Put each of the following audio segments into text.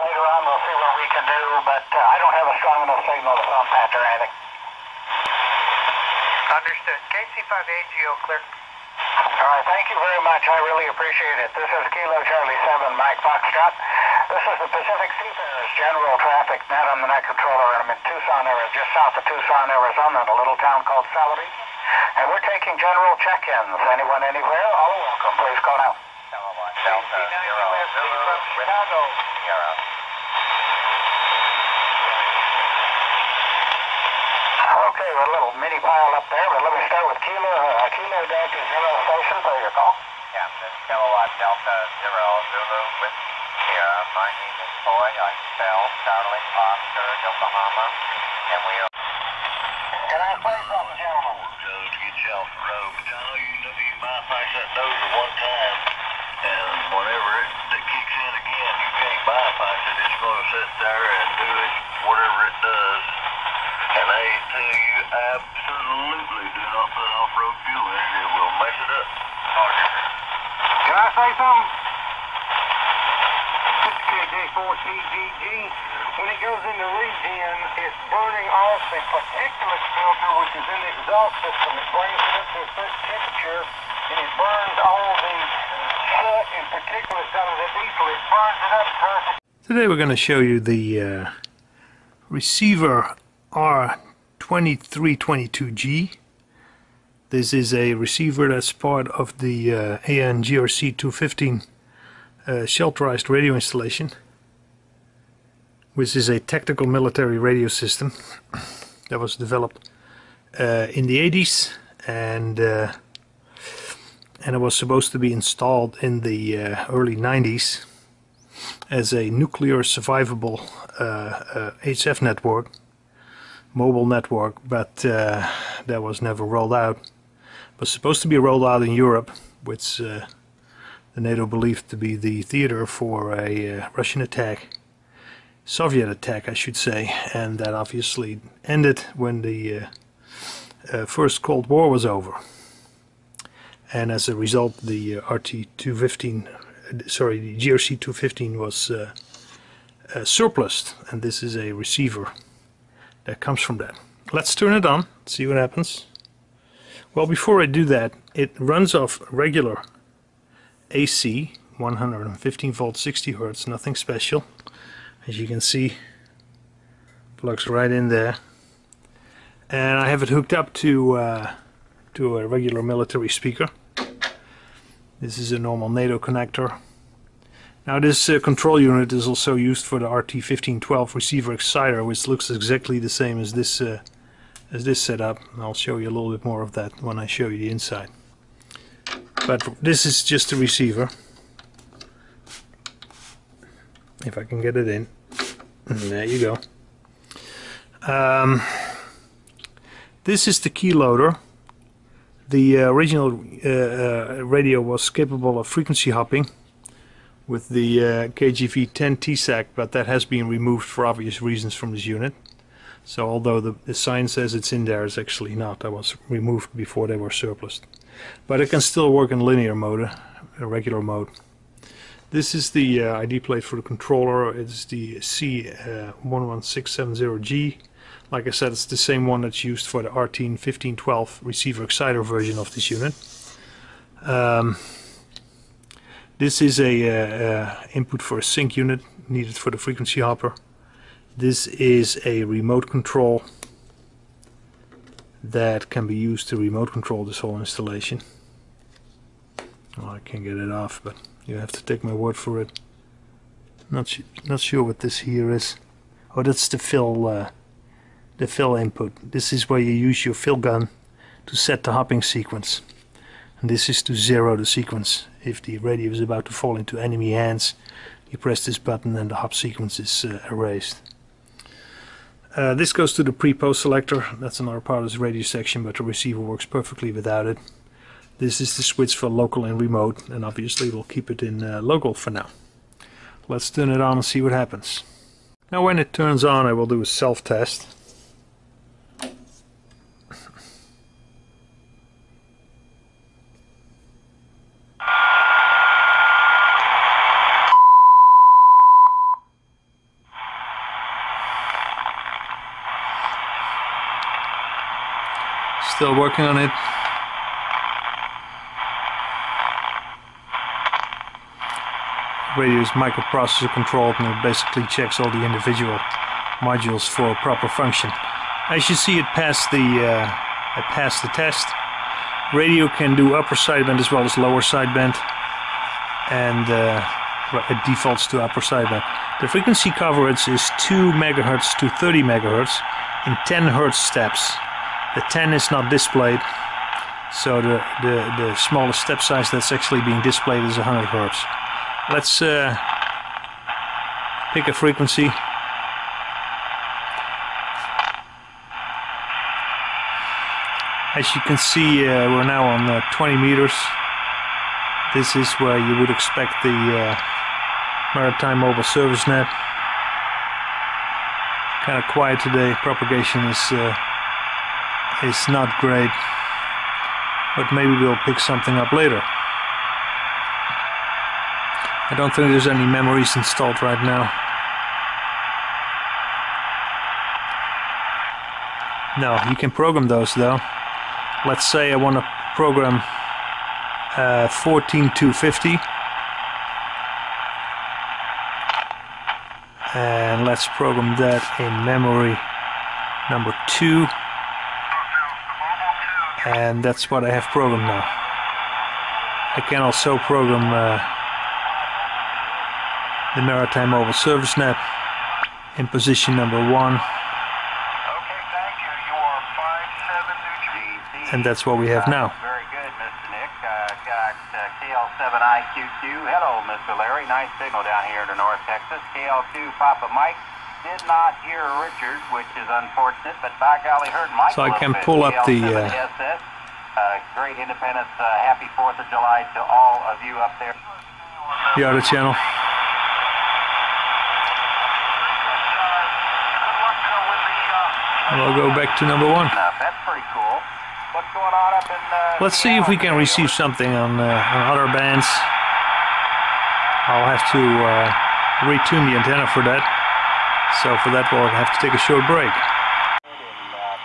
Later on, we'll see what we can do, but uh, I don't have a strong enough signal to phone patch or anything. Understood. KC5AGO clear. All right, thank you very much. I really appreciate it. This is Kilo Charlie 7, Mike Foxtrot. This is the Pacific Seafarers General Traffic Net on the Net Controller. I'm in Tucson, Arizona, just south of Tucson, Arizona, in a little town called Salaries. And we're taking general check-ins. Anyone anywhere? All are welcome. Please call now. Delta Zero Zulu with Chicago. Sierra. Okay, we're a little mini pile up there, but let me start with Kilo, uh, Kilo Delta Zero Station for your call. Captain Kilowatt Delta Zero Zulu with Sierra. My name is Boy. I spell Charlie Oscar Yokohama, and we are. Can I play something, gentlemen? Joe, to get you off the road. But know you know you bypass that dozer one time, and whenever it, it kicks in again, you can't bypass going to sit there and do it, whatever it does. And they tell you absolutely do not put off-road fuel in it. It will mess it up. Can I say something? This is KJ4CGG. When it goes into regen, it's burning off the particulate filter, which is in the exhaust system. It brings it up to a certain temperature, and it burns all the soot and particulates out of the diesel. It burns it up, turns it Today we're going to show you the uh, receiver R2322G. This is a receiver that's part of the uh, AN GRC 215 uh, shelterized radio installation, which is a tactical military radio system that was developed uh, in the 80s and uh, and it was supposed to be installed in the uh, early 90s as a nuclear survivable uh, uh, HF network, mobile network, but uh, that was never rolled out. It was supposed to be rolled out in Europe, which uh, the NATO believed to be the theater for a uh, Russian attack, Soviet attack, I should say, and that obviously ended when the uh, uh, first Cold War was over. And as a result, the uh, RT-215 sorry, the GRC 215 was uh, uh, surplused, and this is a receiver that comes from that. Let's turn it on, see what happens. Well, before I do that, it runs off regular AC, 115 volt, 60 hertz, nothing special. As you can see, plugs right in there. And I have it hooked up to uh, to a regular military speaker. This is a normal NATO connector. Now this uh, control unit is also used for the RT1512 receiver exciter, which looks exactly the same as this uh, as this setup. I'll show you a little bit more of that when I show you the inside. But this is just the receiver. If I can get it in. There you go. Um, this is the key loader. The uh, original uh, uh, radio was capable of frequency hopping with the uh, KGV-10 TSEC, but that has been removed for obvious reasons from this unit. So although the, the sign says it's in there, it's actually not. That was removed before they were surplused. But it can still work in linear mode, a regular mode. This is the uh, ID plate for the controller. It's the C11670G. Like I said, it's the same one that's used for the RT1512 receiver exciter version of this unit. Um, this is a uh, uh, input for a sync unit needed for the frequency hopper. This is a remote control that can be used to remote control this whole installation. Well, I can't get it off, but you have to take my word for it. Not not sure what this here is. Oh, that's the fill uh, the fill input. This is where you use your fill gun to set the hopping sequence. And this is to zero the sequence. If the radio is about to fall into enemy hands, you press this button and the hop sequence is uh, erased. Uh, this goes to the pre-post selector. That's another part of this radio section, but the receiver works perfectly without it. This is the switch for local and remote, and obviously we'll keep it in uh, local for now. Let's turn it on and see what happens. Now when it turns on I will do a self-test. Still working on it. Radio is microprocessor controlled and it basically checks all the individual modules for proper function. As you see, it passed the uh, it passed the test. Radio can do upper sideband as well as lower sideband, and uh, it defaults to upper sideband. The frequency coverage is 2 megahertz to 30 megahertz in 10 hertz steps. The 10 is not displayed, so the, the, the smallest step size that's actually being displayed is 100 hertz. Let's uh, pick a frequency. As you can see, uh, we're now on uh, 20 meters. This is where you would expect the uh, Maritime Mobile Service Net. Kind of quiet today. Propagation is uh, is not great, but maybe we'll pick something up later. I don't think there's any memories installed right now. No, you can program those though. Let's say I want to program uh, 14250 and let's program that in memory number 2 and that's what I have programmed now. I can also program uh, the Maritime Mobile Service Net in position number 1 Okay, thank you. You are 57 New and that's what we have now. Very good, Mr. Nick. Uh, got uh, KL7IQQ. Hello, Mr. Larry. Nice signal down here in North Texas. KL2 Papa Mike. Did not hear Richard, which is unfortunate, but by golly, heard Mike. So I can pull up the, uh, SS. Uh, great Independence. Uh, happy 4th of July to all of you up there. The other channel. And we'll go back to number 1. That's pretty cool. What's going on up in? Uh, Let's see if we can receive something on, uh, on other bands. I'll have to uh, retune the antenna for that. So for that we'll have to take a short break.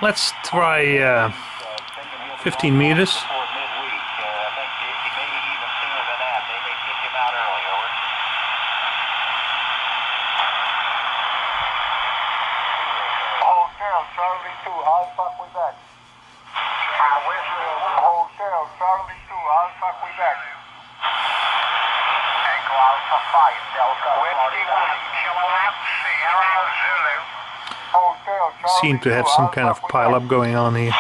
Let's try uh, 15 meters. That. Charlie 2, how the fuck we back? Hotel Charlie 2, how the fuck we back? Echo Alpha 5 Delta. Whiskey 1, Kilowatt Sierra Zulu. Seem to have some kind of pile-up going on here.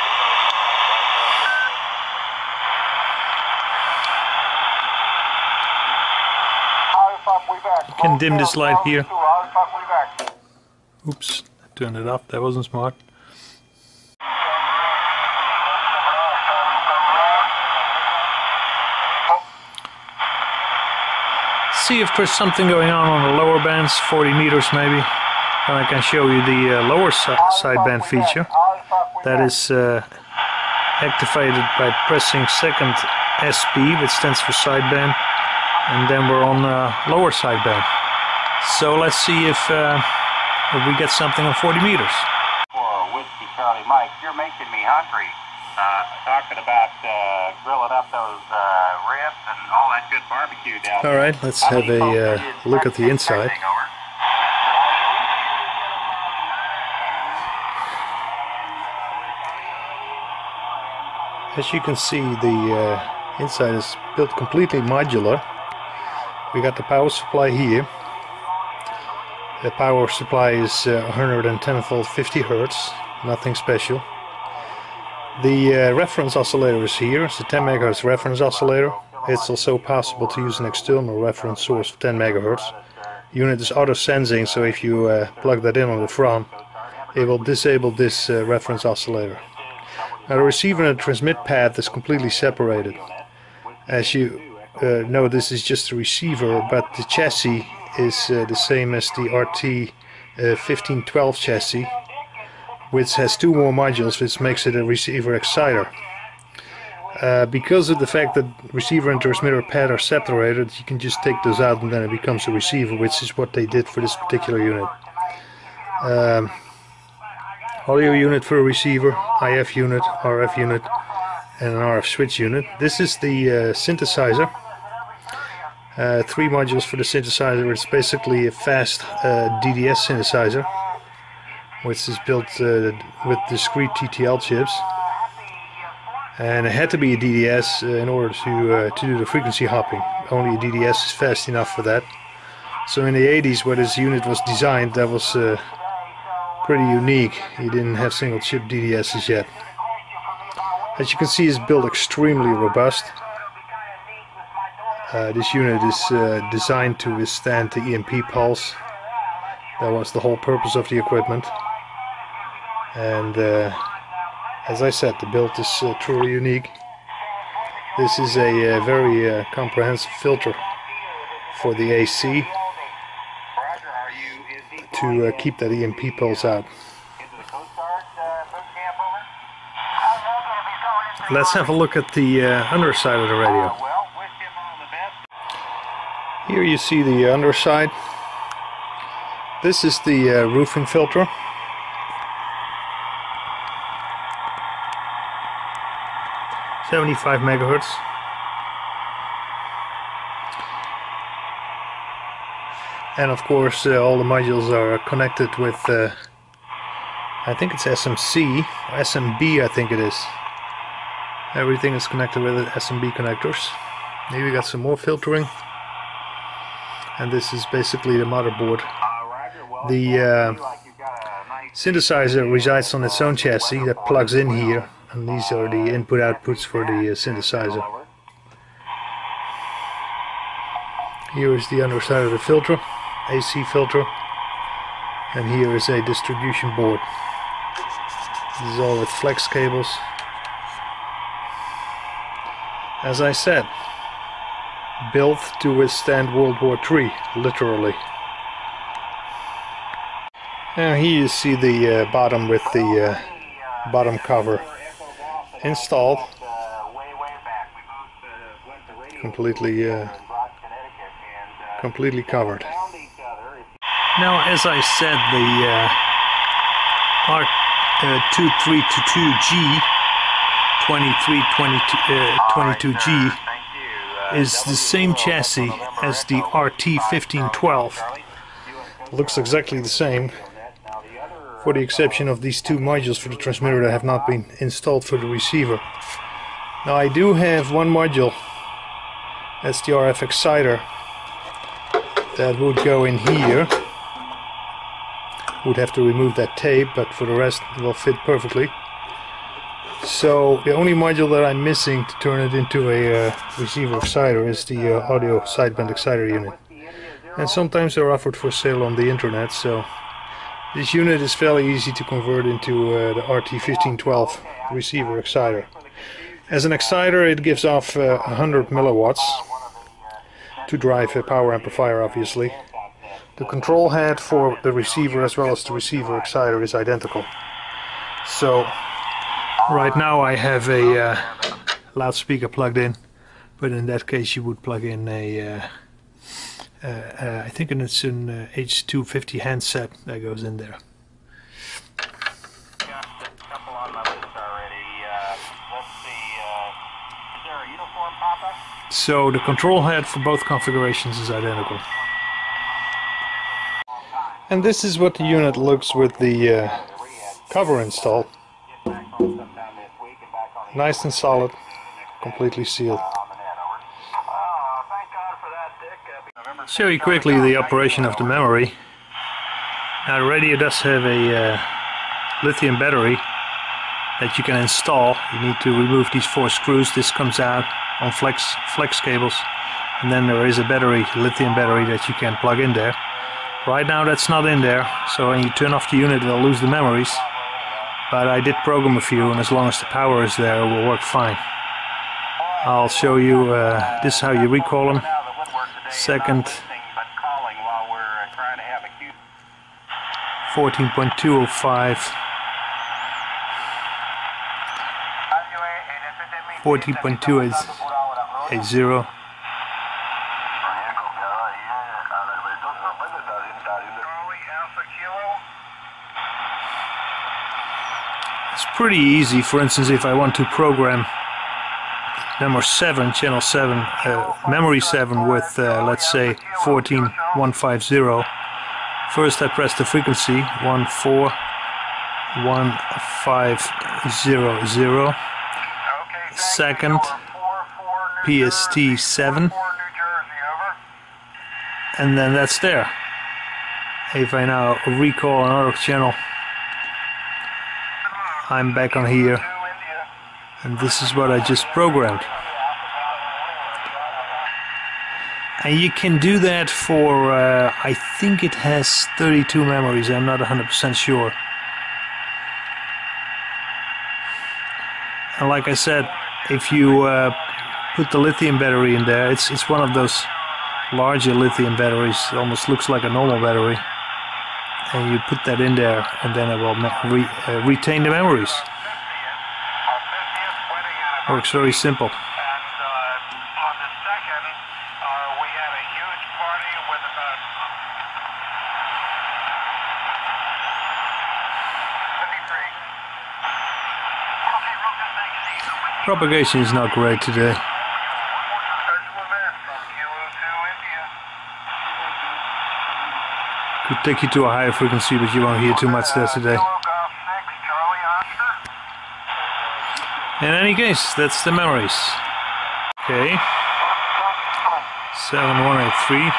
Can dim this light here. 2, how the fuck we back? Oops, I turned it off. That wasn't smart. Let's see if there's something going on on the lower bands, 40 meters maybe. And I can show you the uh, lower si sideband feature. That is uh, activated by pressing second SP, which stands for sideband, and then we're on uh, lower sideband. So let's see if, uh, if we get something on 40 meters. Whiskey Charlie Mike, you're making me hungry. Uh, talking about uh, grilling up those uh, ribs and all that good barbecue down there. right, let's have a uh, look at the inside. As you can see, the uh, inside is built completely modular. We got the power supply here. The power supply is uh, 110 volt 50 hertz, nothing special. The uh, reference oscillator is here, it's a 10 megahertz reference oscillator. It's also possible to use an external reference source of 10 megahertz. Unit is auto sensing, so if you uh, plug that in on the front, it will disable this uh, reference oscillator. Now the receiver and the transmit path is completely separated. As you uh, know, this is just a receiver, but the chassis is uh, the same as the RT uh, 1512 chassis, which has two more modules, which makes it a receiver exciter. Uh, because of the fact that receiver and transmitter pad are separated, you can just take those out and then it becomes a receiver, which is what they did for this particular unit. Um, audio unit for a receiver, IF unit, RF unit, and an RF switch unit. This is the uh, synthesizer. Uh, three modules for the synthesizer. It's basically a fast uh, DDS synthesizer, which is built uh, with discrete TTL chips. And it had to be a DDS uh, in order to uh, to do the frequency hopping. Only a DDS is fast enough for that. So in the 80s, where this unit was designed, that was uh, pretty unique. You didn't have single chip DDSs yet. As you can see, it's built extremely robust. Uh, this unit is uh, designed to withstand the EMP pulse. That was the whole purpose of the equipment. And uh, as I said, the build is uh, truly unique. This is a, uh, very uh, comprehensive filter for the AC to uh, keep that EMP pulse out. Let's have a look at the underside of the radio. Here you see the underside. This is the uh, roofing filter. Seventy-five megahertz. And of course, uh, all the modules are connected with. Uh, I think it's SMC, SMB. I think it is. Everything is connected with SMB connectors. Here we got some more filtering and this is basically the motherboard. The uh, synthesizer resides on its own chassis that plugs in here, and these are the input outputs for the uh, synthesizer. Here is the underside of the filter, AC filter, and here is a distribution board. This is all with flex cables. As I said, built to withstand World War III, literally. Now here you see the uh, bottom with the uh, bottom cover installed, Uh, way, way back. We both uh, went to radio completely uh, in Broad, Connecticut, and uh, completely covered. found each other. If Now, as I said, the uh, R2322G 2322G Uh, is the same chassis as the RT1512. Looks exactly the same, Now the other for the exception of these two modules for the transmitter that have not been installed for the receiver. Now, I do have one module, that's the RF exciter, that would go in here. Would have to remove that tape, but for the rest it will fit perfectly. So the only module that I'm missing to turn it into a uh, receiver exciter is the uh, audio sideband exciter unit. And sometimes they're offered for sale on the internet, so this unit is fairly easy to convert into uh, the RT1512 receiver exciter. As an exciter it gives off uh, 100 milliwatts to drive a power amplifier obviously. The control head for the receiver as well as the receiver exciter is identical. So right now I have a uh, loudspeaker plugged in, but in that case you would plug in a, uh, uh, uh, I think it's an uh, H250 handset that goes in there. got a couple on my list already. Uh, let's see. Uh, is there a uniform pop-up? So the control head for both configurations is identical. And this is what the unit looks with the uh, cover installed. Get back home sometime this week and back on the Nice and solid, completely sealed. on the net. Over. Oh, thank God for that, Dick. Show you quickly the operation of the memory. Now the radio does have a uh, lithium battery that you can install. You need to remove these four screws. This comes out on flex flex cables, and then there is a battery, lithium battery that you can plug in there. Right now that's not in there, so when you turn off the unit, it'll lose the memories. But I did program a few, and as long as the power is there, it will work fine. I'll show you. Uh, this is how you recall them. Is Second. not listening, but calling while we're uh, trying to have a 14.205, 14.280. It's pretty easy. For instance, if I want to program number 7, channel 7, uh, memory 7 with, uh, let's say, 14150. First I press the frequency 141500. Second, PST 7. And then that's there. If I now recall another channel, I'm back on here and this is what I just programmed. And you can do that for, uh, I think it has 32 memories, I'm not 100% sure. And like I said, if you uh, put the lithium battery in there, it's, it's one of those larger lithium batteries, it almost looks like a normal battery. And you put that in there, and then it will re uh, retain the memories. Works very simple. And uh, on the second, uh, we had a huge party with about 53. Propagation is not great today. There's one there from Kilo 2 India. Could take you to a higher frequency, but you won't hear too much there today. Kilo Golf 6 Charlie Oscar. In any case, that's the memories. Okay. 7183.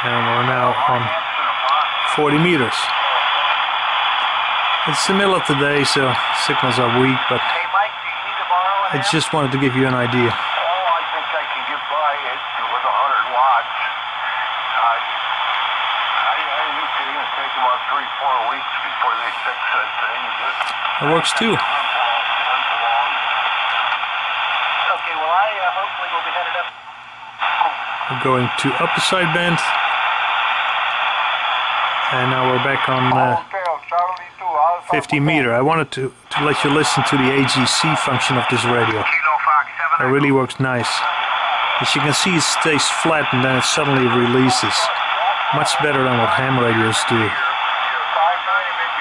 And we're now on 40 meters. It's the middle of the day, so signals are weak, but I just wanted to give you an idea. Oh, I think I can get by it with a hundred watts. I, I, I think it's going to take about three, four weeks before they fix that thing. It works too. Okay, well, I uh, hopefully will be headed up. We're going to upper sideband. And now we're back on uh, Hotel Charlie 2 Alpha. 50 meter. I wanted to, to let you listen to the AGC function of this radio. Kilo Fox 7. It really works nice. As you can see, it stays flat and then it suddenly releases. Much better than what ham radios do.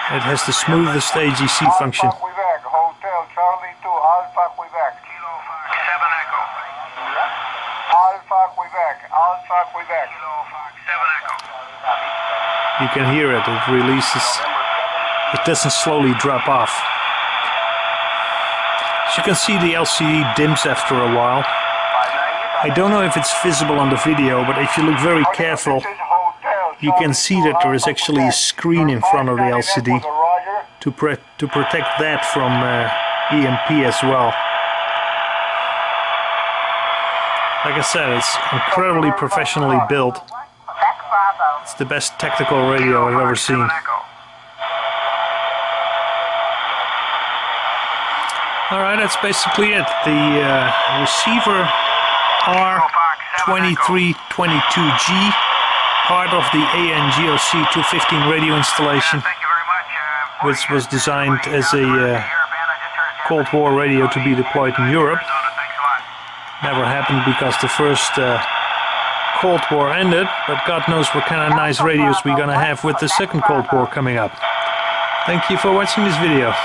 It has the smoothest AGC function. Quebec, Hotel Charlie 2 Alpha Quebec. Kilo Fox 7 Echo. Alpha Quebec, Alpha Quebec. Kilo Fox 7 Echo. You can hear it. It releases. It doesn't slowly drop off. As you can see, the LCD dims after a while. I don't know if it's visible on the video, but if you look very careful, you can see that there is actually a screen in front of the LCD to, pre to protect that from uh, EMP as well. Like I said, it's incredibly professionally built. It's the best technical radio I've ever seen. Alright, that's basically it. The uh, receiver R2322G, part of the AN GRC 215 radio installation, which was designed as a uh, Cold War radio to be deployed in Europe. Never happened because the first uh, Cold War ended, but God knows what kind of nice radios we're gonna have with the second Cold War coming up. Thank you for watching this video.